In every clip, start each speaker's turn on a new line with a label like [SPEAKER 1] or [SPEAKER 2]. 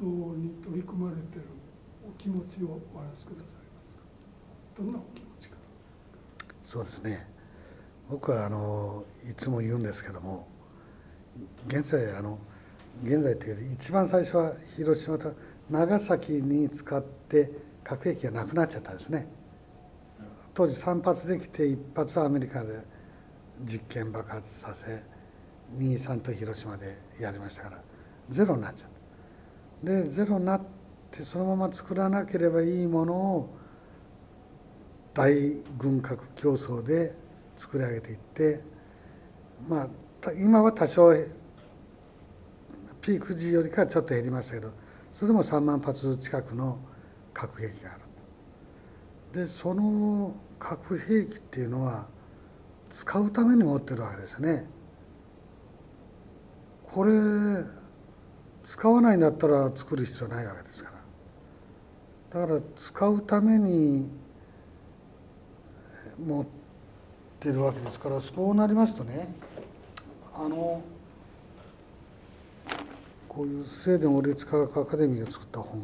[SPEAKER 1] 動に取り組まれてるお気持ちをお話しくださいますかどんなお気持ちか
[SPEAKER 2] そうですね。僕はあのいつも言うんですけども現在あの現在というより一番最初は広島と長崎に使って核兵器がなくなっちゃったんですね。当時3発できて1発はアメリカで実験爆発させ23と広島でやりましたからゼロになっちゃった。でゼロになってそのまま作らなければいいものを大軍拡競争で作り上げていってまあ今は多少ピーク時よりかはちょっと減りましたけどそれでも3万発近くの核兵器がある。でその核兵器っていうのは使うために持ってるわけですよね。これ使わないんだったら作る必要ないわけですから。だから使うために持ってるわけですからそうなりますとねあのこういうスウェーデン王立科学アカデミーが作った本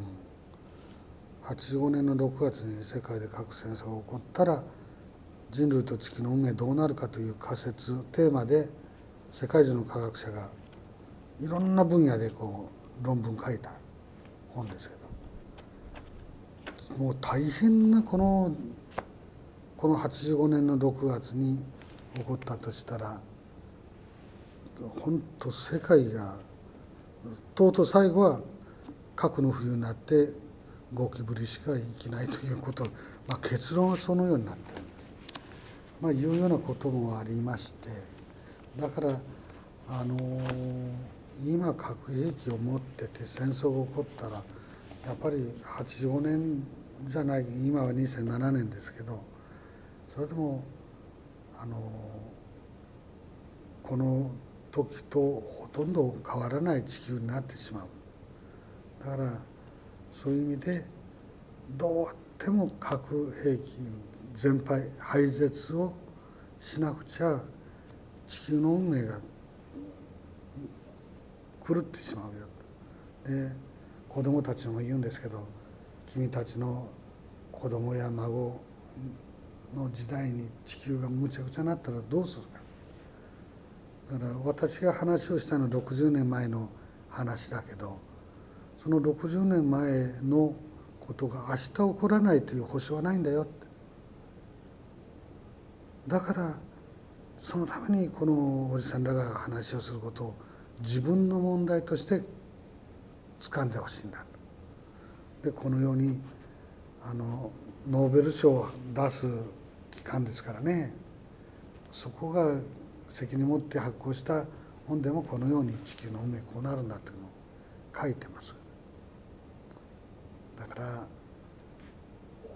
[SPEAKER 2] 85年の6月に世界で核戦争が起こったら人類と地球の運命どうなるかという仮説テーマで世界中の科学者がいろんな分野でこう論文書いた本ですけどもう大変なこのこの85年の6月に起こったとしたら本当世界がとうとう最後は核の冬になってゴキブリしか生きないということ、まあ、結論はそのようになってるんです。まあ、いうようなこともありましてだからあの今核兵器を持ってて戦争が起こったらやっぱり85年じゃない今は2007年ですけどそれでもあのこの時とほとんど変わらない地球になってしまう。だからそういう意味でどうあっても核兵器全廃廃絶をしなくちゃ地球の運命が狂ってしまうよで子供たちも言うんですけど君たちの子供や孫の時代に地球がむちゃくちゃになったらどうするか。だから私が話をしたのは60年前の話だけどその60年前のことが明日起こらないという保証はないんだよって。だからそのためにこのおじさんらが話をすることを自分の問題として掴んでほしいんだ。でこのようにあのノーベル賞を出す機関ですからね。そこが責任持って発行した本でもこのように地球の運命こうなるんだというのを書いてます。だから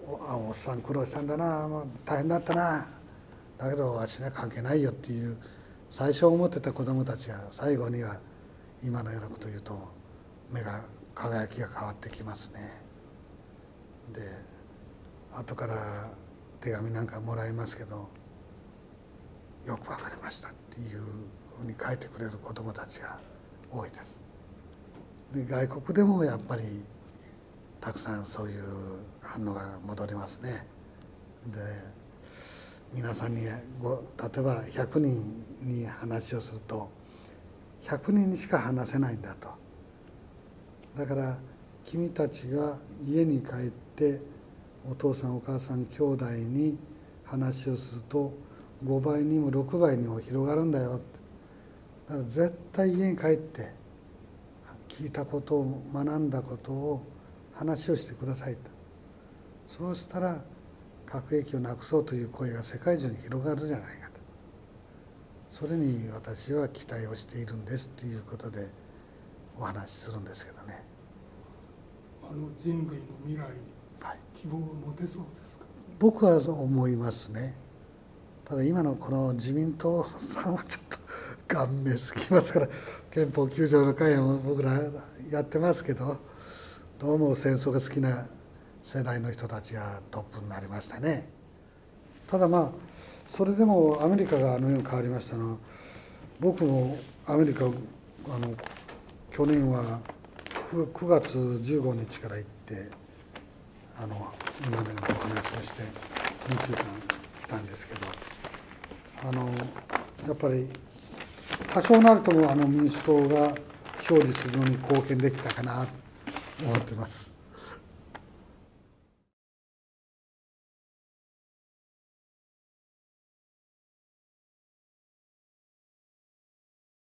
[SPEAKER 2] おあおっさん苦労したんだな。大変だったな。だけどわしには関係ないよっていう最初思ってた子供たちが最後には今のようなことを言うと目が輝きが変わってきますねで後から手紙なんかもらいますけど「よく分かりました」っていうふうに書いてくれる子どもたちが多いです。で外国でもやっぱりたくさんそういう反応が戻りますね。で皆さんにご例えば100人に話をすると100人にしか話せないんだと。だから君たちが家に帰ってお父さんお母さん兄弟に話をすると5倍にも6倍にも広がるんだよだから絶対家に帰って聞いたことを学んだことを話をしてくださいとそうしたら核兵器をなくそうという声が世界中に広がるじゃないかと。それに私は期待をしているんですっていうことでお話しするんですけどね。
[SPEAKER 1] あの人類の未来に
[SPEAKER 2] はい。
[SPEAKER 1] 希望を持てそうですか？
[SPEAKER 2] 僕はそう思いますね。ただ今のこの自民党さんはちょっと顔面すぎますから憲法9条の会も僕らやってますけどどうも戦争が好きな世代の人たちがトップになりましたねただまあそれでもアメリカがあのように変わりましたのは僕もアメリカあの去年は 9, 9月15日から行ってあの今のお話をして2週間来たんですけどあのやっぱり多少なるともあの民主党が勝利するのに貢献できたかなと思ってます。